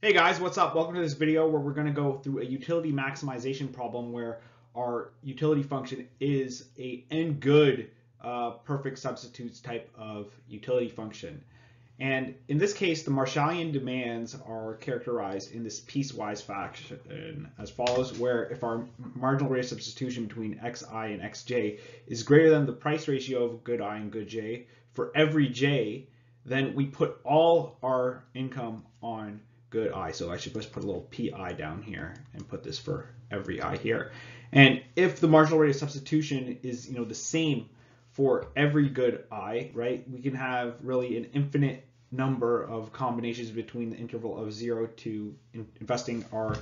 Hey guys, what's up? Welcome to this video where we're going to go through a utility maximization problem where our utility function is a n good uh, perfect substitutes type of utility function. And in this case, the Marshallian demands are characterized in this piecewise fashion as follows, where if our marginal rate of substitution between xi and xj is greater than the price ratio of good i and good j for every j, then we put all our income on good i. So I should just put a little pi down here and put this for every i here. And if the marginal rate of substitution is you know the same for every good i, right, we can have really an infinite number of combinations between the interval of 0 to in investing our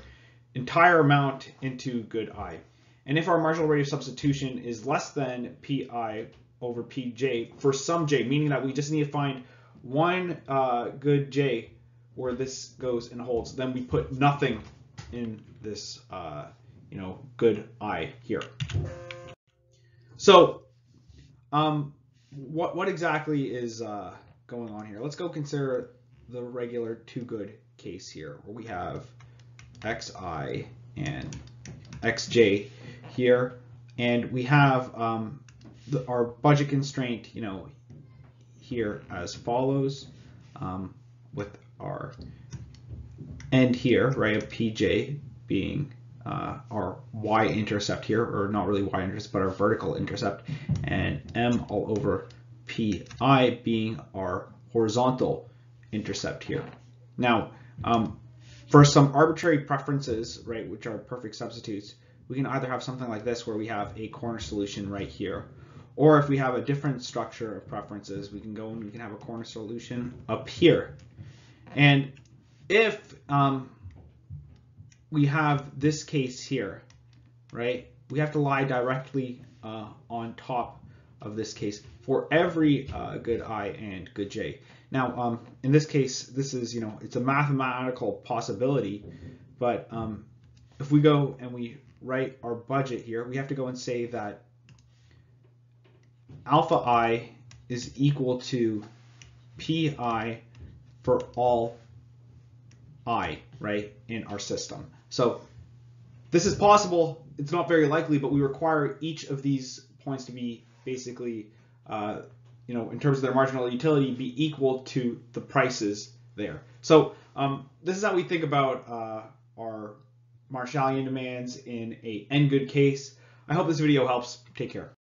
entire amount into good i. And if our marginal rate of substitution is less than pi over pj for some j, meaning that we just need to find one uh, good j where this goes and holds, then we put nothing in this, uh, you know, good I here. So, um, what what exactly is uh, going on here? Let's go consider the regular two good case here, where we have xi and xj here, and we have um, the, our budget constraint, you know, here as follows, um, with our end here, right, of pj being uh, our y-intercept here, or not really y-intercept, but our vertical intercept, and m all over pi being our horizontal intercept here. Now, um, for some arbitrary preferences, right, which are perfect substitutes, we can either have something like this where we have a corner solution right here, or if we have a different structure of preferences, we can go and we can have a corner solution up here. And if um, we have this case here, right, we have to lie directly uh, on top of this case for every uh, good i and good j. Now, um, in this case, this is, you know, it's a mathematical possibility, but um, if we go and we write our budget here, we have to go and say that alpha i is equal to pi for all i, right, in our system. So this is possible. It's not very likely, but we require each of these points to be basically, uh, you know, in terms of their marginal utility, be equal to the prices there. So um, this is how we think about uh, our Marshallian demands in a n good case. I hope this video helps. Take care.